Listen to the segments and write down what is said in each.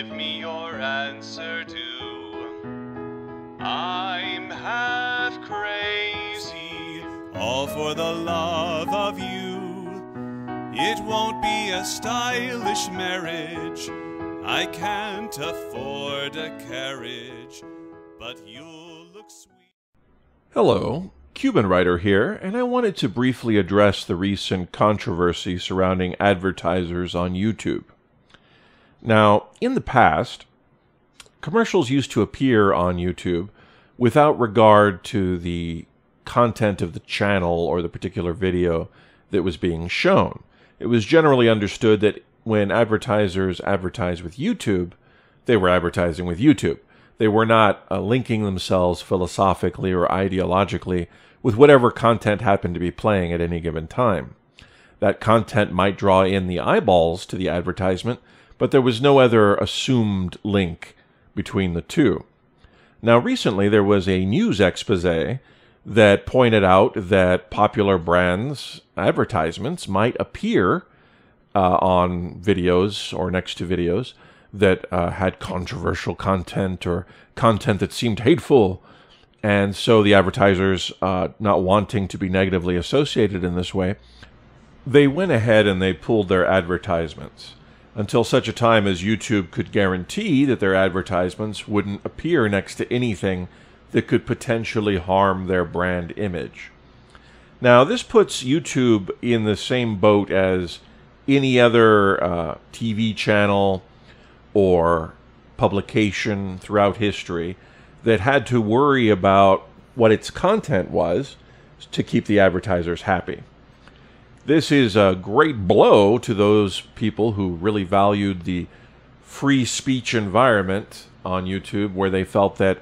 answer do. I'm half crazy. all for the love of you. It won't be a stylish marriage. I can't afford a carriage, but you'll look sweet. Hello, Cuban Writer here, and I wanted to briefly address the recent controversy surrounding advertisers on YouTube. Now, in the past, commercials used to appear on YouTube without regard to the content of the channel or the particular video that was being shown. It was generally understood that when advertisers advertise with YouTube, they were advertising with YouTube. They were not uh, linking themselves philosophically or ideologically with whatever content happened to be playing at any given time. That content might draw in the eyeballs to the advertisement, but there was no other assumed link between the two. Now, recently there was a news expose that pointed out that popular brands' advertisements might appear uh, on videos or next to videos that uh, had controversial content or content that seemed hateful. And so the advertisers, uh, not wanting to be negatively associated in this way, they went ahead and they pulled their advertisements until such a time as YouTube could guarantee that their advertisements wouldn't appear next to anything that could potentially harm their brand image. Now, this puts YouTube in the same boat as any other uh, TV channel or publication throughout history that had to worry about what its content was to keep the advertisers happy. This is a great blow to those people who really valued the free speech environment on YouTube, where they felt that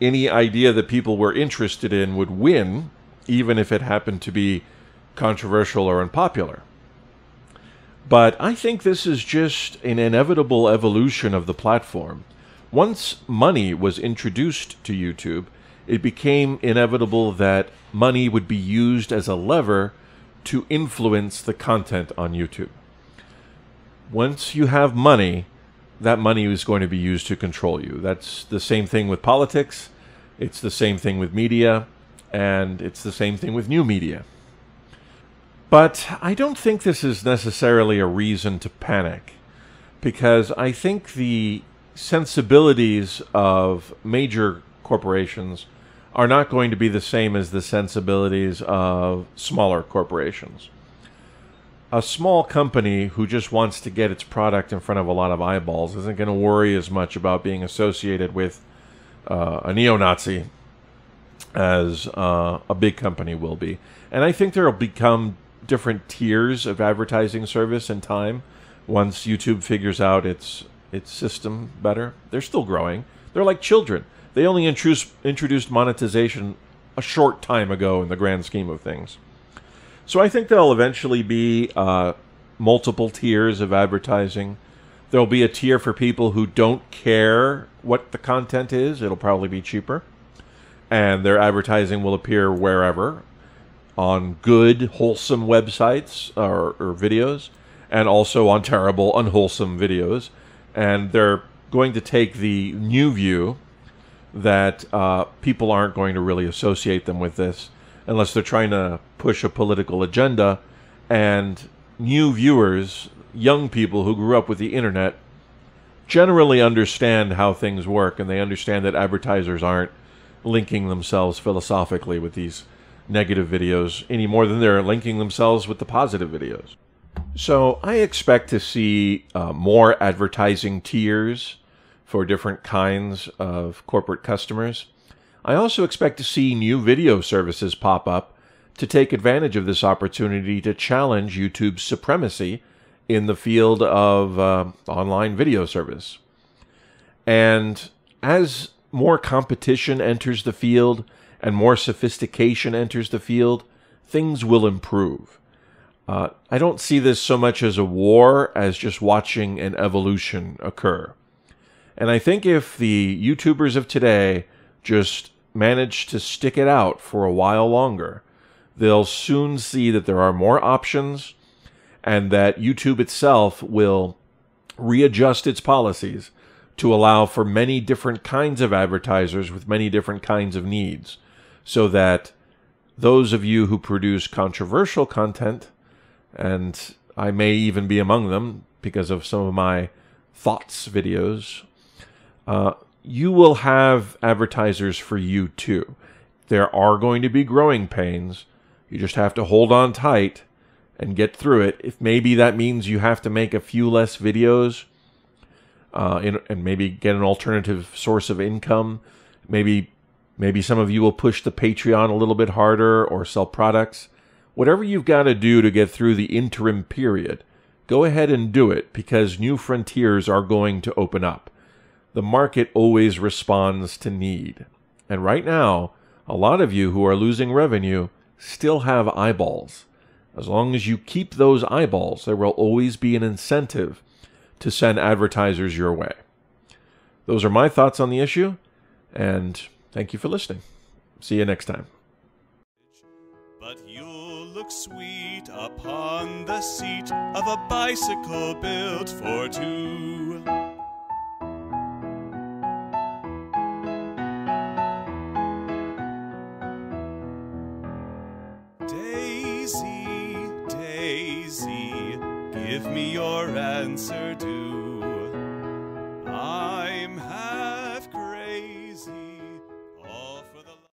any idea that people were interested in would win, even if it happened to be controversial or unpopular. But I think this is just an inevitable evolution of the platform. Once money was introduced to YouTube, it became inevitable that money would be used as a lever to influence the content on YouTube. Once you have money, that money is going to be used to control you. That's the same thing with politics, it's the same thing with media, and it's the same thing with new media. But I don't think this is necessarily a reason to panic, because I think the sensibilities of major corporations are not going to be the same as the sensibilities of smaller corporations. A small company who just wants to get its product in front of a lot of eyeballs isn't going to worry as much about being associated with uh, a neo Nazi as uh, a big company will be. And I think there will become different tiers of advertising service in time once YouTube figures out its its system better. They're still growing. They're like children. They only introduced introduced monetization a short time ago in the grand scheme of things. So I think there'll eventually be uh, multiple tiers of advertising. There'll be a tier for people who don't care what the content is. It'll probably be cheaper. And their advertising will appear wherever on good, wholesome websites or, or videos, and also on terrible, unwholesome videos. And they're going to take the new view that uh, people aren't going to really associate them with this unless they're trying to push a political agenda. And new viewers, young people who grew up with the internet, generally understand how things work and they understand that advertisers aren't linking themselves philosophically with these negative videos any more than they're linking themselves with the positive videos. So I expect to see uh, more advertising tiers for different kinds of corporate customers. I also expect to see new video services pop up to take advantage of this opportunity to challenge YouTube's supremacy in the field of uh, online video service. And as more competition enters the field and more sophistication enters the field, things will improve. Uh, I don't see this so much as a war as just watching an evolution occur. And I think if the YouTubers of today just manage to stick it out for a while longer, they'll soon see that there are more options and that YouTube itself will readjust its policies to allow for many different kinds of advertisers with many different kinds of needs so that those of you who produce controversial content, and I may even be among them because of some of my thoughts videos, uh, you will have advertisers for you too. There are going to be growing pains. You just have to hold on tight and get through it. If maybe that means you have to make a few less videos uh, in, and maybe get an alternative source of income. Maybe maybe some of you will push the Patreon a little bit harder or sell products. Whatever you've got to do to get through the interim period, go ahead and do it because new frontiers are going to open up. The market always responds to need. And right now, a lot of you who are losing revenue still have eyeballs. As long as you keep those eyeballs, there will always be an incentive to send advertisers your way. Those are my thoughts on the issue, and thank you for listening. See you next time. But you'll look sweet upon the seat of a bicycle built for two. Daisy, Daisy, give me your answer, do.